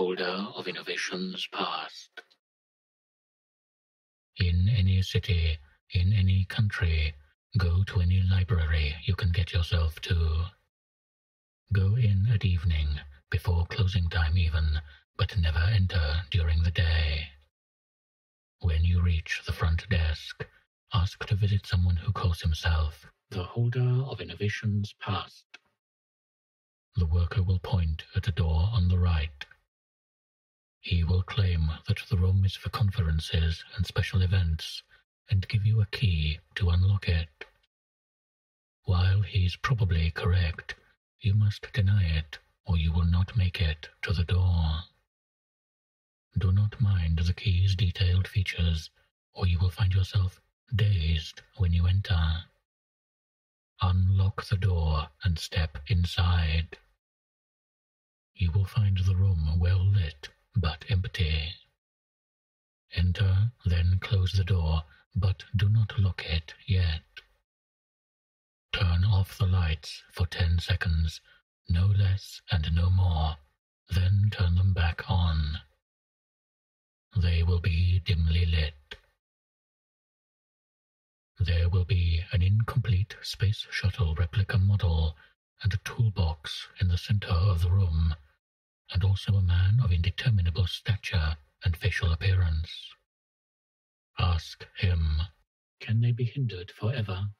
holder of innovations past. In any city, in any country, go to any library you can get yourself to. Go in at evening, before closing time even, but never enter during the day. When you reach the front desk, ask to visit someone who calls himself the holder of innovations past. The worker will point at a door on the right. He will claim that the room is for conferences and special events and give you a key to unlock it. While he's probably correct, you must deny it or you will not make it to the door. Do not mind the key's detailed features, or you will find yourself dazed when you enter. Unlock the door and step inside. You will find the room well but empty. Enter, then close the door, but do not lock it yet. Turn off the lights for ten seconds, no less and no more, then turn them back on. They will be dimly lit. There will be an incomplete space shuttle replica model and a toolbox in the center of the room, and also a man of indeterminable stature and facial appearance. Ask him, Can they be hindered forever?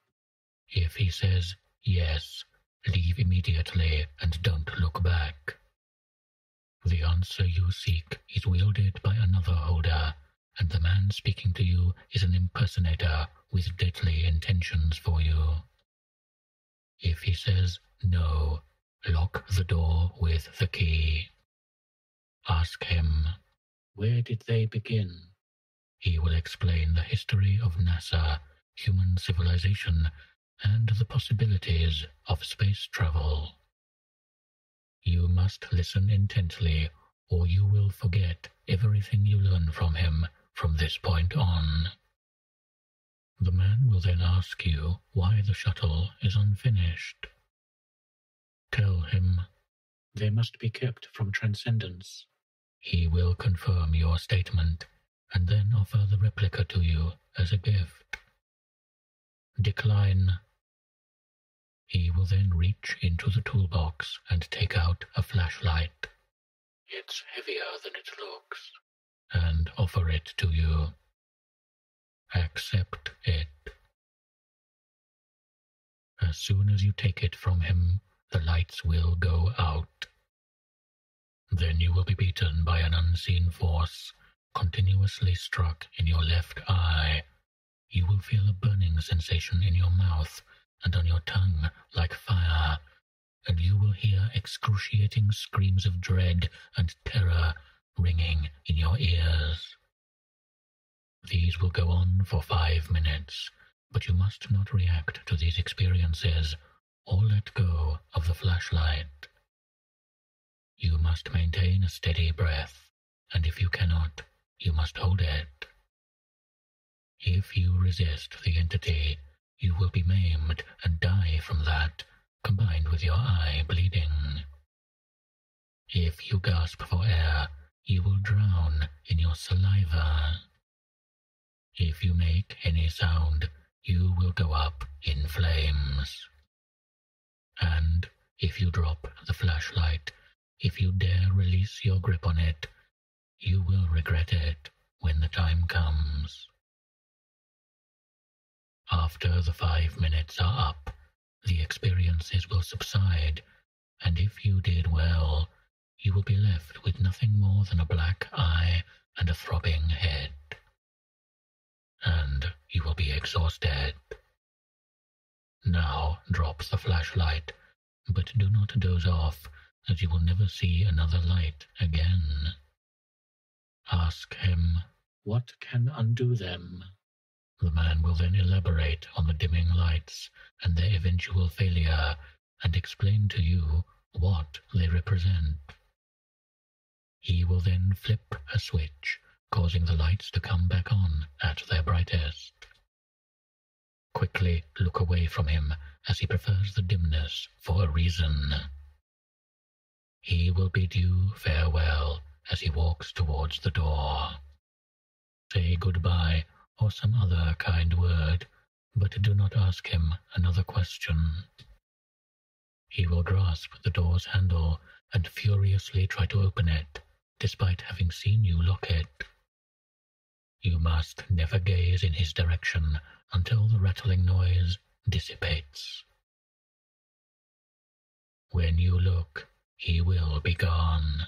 If he says yes, leave immediately and don't look back. The answer you seek is wielded by another holder, and the man speaking to you is an impersonator with deadly intentions for you. If he says no, lock the door with the key. Ask him, Where did they begin? He will explain the history of NASA, human civilization, and the possibilities of space travel. You must listen intently, or you will forget everything you learn from him from this point on. The man will then ask you why the shuttle is unfinished. Tell him they must be kept from transcendence. He will confirm your statement and then offer the replica to you as a gift. Decline he will then reach into the toolbox and take out a flashlight. It's heavier than it looks. And offer it to you. Accept it. As soon as you take it from him, the lights will go out. Then you will be beaten by an unseen force, continuously struck in your left eye. You will feel a burning sensation in your mouth and on your tongue like fire, and you will hear excruciating screams of dread and terror ringing in your ears. These will go on for five minutes, but you must not react to these experiences or let go of the flashlight. You must maintain a steady breath, and if you cannot, you must hold it. If you resist the entity, you will be maimed and die from that, combined with your eye bleeding. If you gasp for air, you will drown in your saliva. If you make any sound, you will go up in flames. And if you drop the flashlight, if you dare release your grip on it, you will regret it when the time comes. After the five minutes are up, the experiences will subside, and if you did well, you will be left with nothing more than a black eye and a throbbing head. And you will be exhausted. Now drop the flashlight, but do not doze off, as you will never see another light again. Ask him, What can undo them? The man will then elaborate on the dimming lights and their eventual failure and explain to you what they represent. He will then flip a switch, causing the lights to come back on at their brightest. Quickly look away from him as he prefers the dimness for a reason. He will bid you farewell as he walks towards the door. Say goodbye or some other kind word, but do not ask him another question. He will grasp the door's handle and furiously try to open it, despite having seen you lock it. You must never gaze in his direction until the rattling noise dissipates. When you look, he will be gone.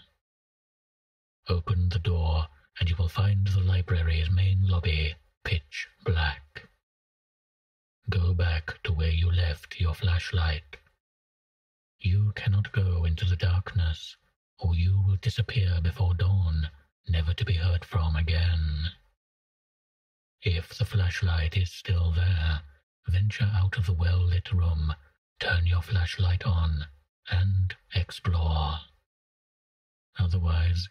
Open the door, and you will find the library's main lobby pitch black. Go back to where you left your flashlight. You cannot go into the darkness, or you will disappear before dawn, never to be heard from again. If the flashlight is still there, venture out of the well-lit room, turn your flashlight on, and explore. Otherwise,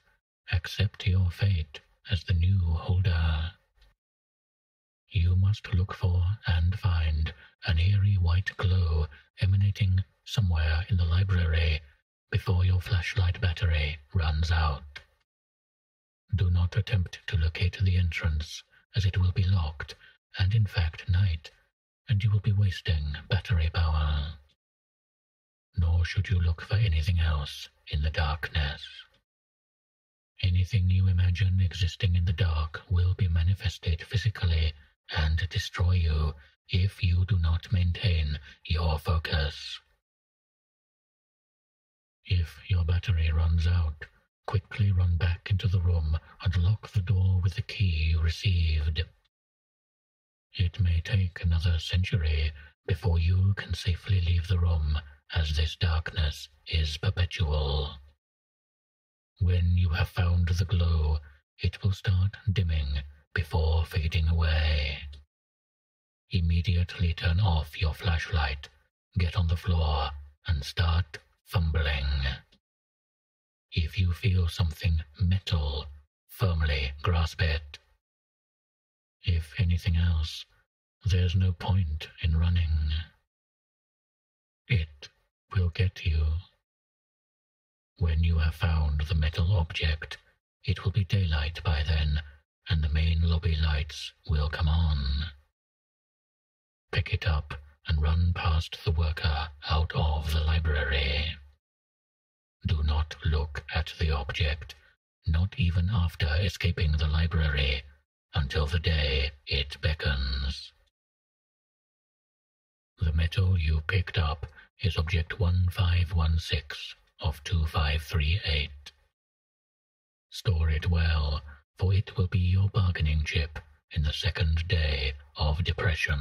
accept your fate as the new holder. You must look for and find an eerie white glow emanating somewhere in the library before your flashlight battery runs out. Do not attempt to locate the entrance, as it will be locked and in fact night, and you will be wasting battery power. Nor should you look for anything else in the darkness. Anything you imagine existing in the dark will be manifested physically and destroy you if you do not maintain your focus. If your battery runs out, quickly run back into the room and lock the door with the key you received. It may take another century before you can safely leave the room, as this darkness is perpetual. When you have found the glow, it will start dimming before fading away. Immediately turn off your flashlight, get on the floor, and start fumbling. If you feel something metal, firmly grasp it. If anything else, there's no point in running. It will get you. When you have found the metal object, it will be daylight by then, and the main lobby lights will come on. Pick it up and run past the worker out of the library. Do not look at the object, not even after escaping the library, until the day it beckons. The metal you picked up is Object 1516 of 2538. Store it well, for it will be your bargaining chip in the second day of depression.